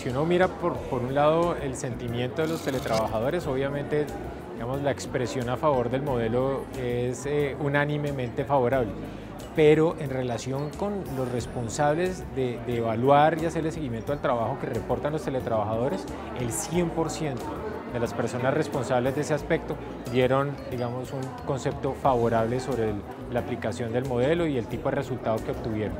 si uno mira por, por un lado el sentimiento de los teletrabajadores, obviamente digamos, la expresión a favor del modelo es eh, unánimemente favorable pero en relación con los responsables de, evaluar y hacerle seguimiento al trabajo que reportan los teletrabajadores, el 100% de las personas responsables de ese aspecto dieron, digamos, un concepto favorable sobre la aplicación del modelo y el tipo de resultado que obtuvieron.